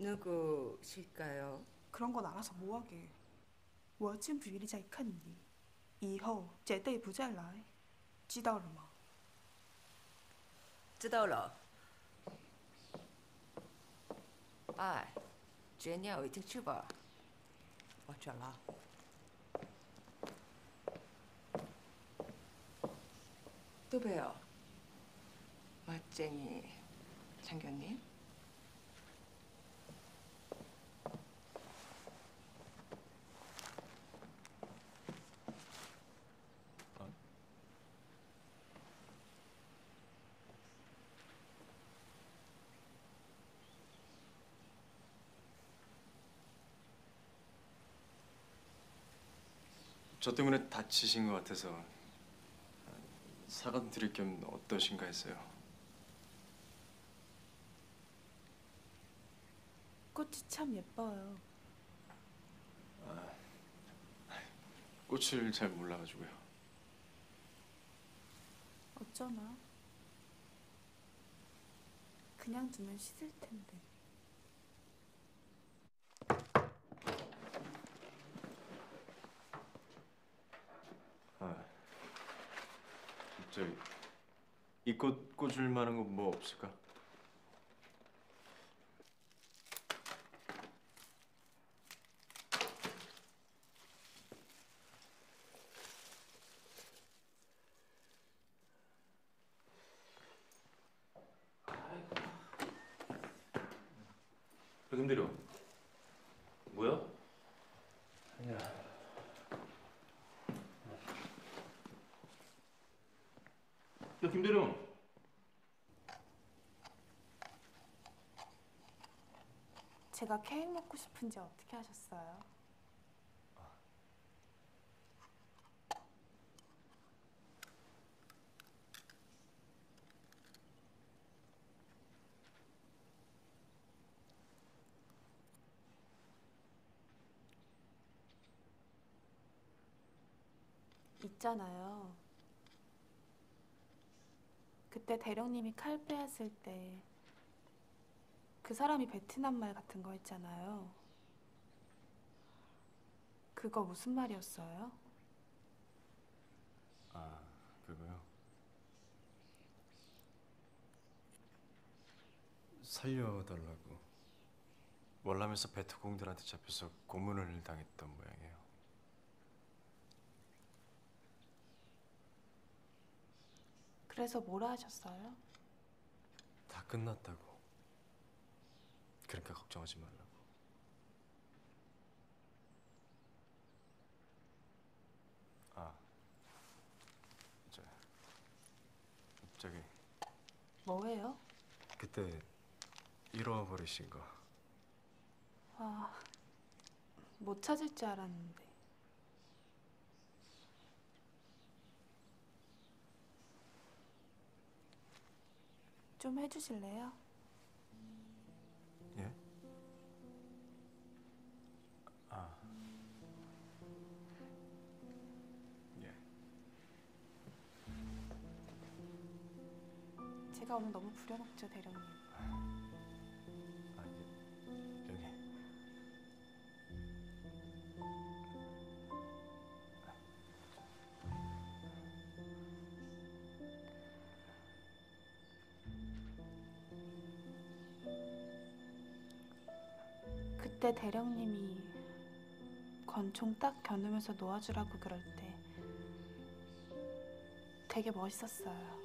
누구실까요? 그런 건 알아서 뭐하게. 我进不里再看你，以后绝对不再来，知道了吗？知道了。哎，这鸟已经去吧，我走了。 또 봬요. 멋쟁이 장교님. 저 때문에 다치신 것 같아서 사과드릴 겸 어떠신가 했어요. 꽃이 참 예뻐요. 꽃을 잘 몰라가지고요. 어쩌나? 그냥 두면 씻을 텐데. 아, 저기 이꽃 꽂을 만한 거뭐 없을까? 야, 김대령. 뭐야? 아니야. 김대령. 제가 케이크 먹고 싶은지 어떻게 하셨어요? 있잖아요. 그때 대령님이 칼 빼앗을 때 그 사람이 베트남 말 같은 거 했잖아요. 그거 무슨 말이었어요? 아, 그거요. 살려달라고. 월남에서 베트공들한테 잡혀서 고문을 당했던 모양이에요. 그래서 뭐라 하셨어요? 다 끝났다고. 그러니까 걱정하지 말라고. 아, 저 저기 뭐예요? 그때 잃어버리신 거. 아, 못 찾을 줄 알았는데. 좀 해주실래요? 예? 아. 예. 제가 오늘 너무 부려먹죠, 대령님. 그때 대령님이 권총 딱 겨누면서 놓아주라고 그럴 때 되게 멋있었어요.